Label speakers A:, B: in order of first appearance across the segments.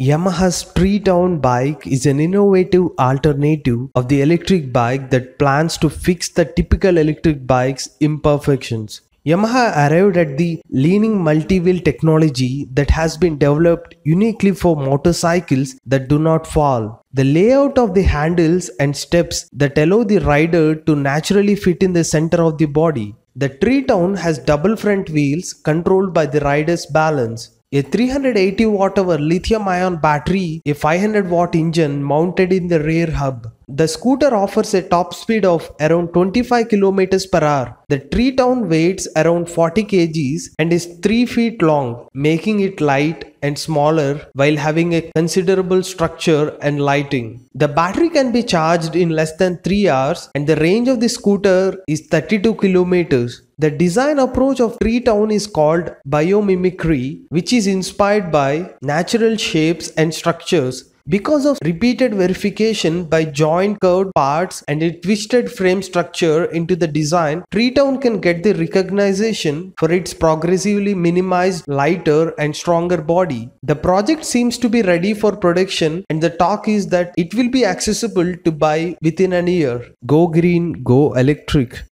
A: Yamaha's Tritown bike is an innovative alternative of the electric bike that plans to fix the typical electric bike's imperfections. Yamaha arrived at the leaning multi-wheel technology that has been developed uniquely for motorcycles that do not fall. The layout of the handles and steps that allow the rider to naturally fit in the center of the body. The Tritown has double front wheels controlled by the rider's balance a 380 watt hour lithium ion battery, a 500 watt engine mounted in the rear hub. The scooter offers a top speed of around 25 km per hour. The Tritown weighs around 40 kgs and is 3 feet long, making it light and smaller while having a considerable structure and lighting. The battery can be charged in less than 3 hours and the range of the scooter is 32 kilometers. The design approach of Tritown is called biomimicry, which is inspired by natural shapes and structures because of repeated verification by joint curved parts and a twisted frame structure into the design, Tritown can get the recognition for its progressively minimized, lighter and stronger body. The project seems to be ready for production and the talk is that it will be accessible to buy within an year. Go green, go electric.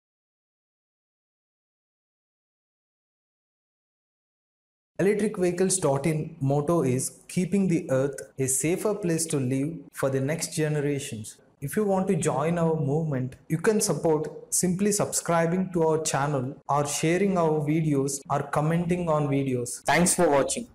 B: Electricvehicles.in motto is keeping the earth a safer place to live for the next generations. If you want to join our movement, you can support simply subscribing to our channel or sharing our videos or commenting on videos. Thanks for watching.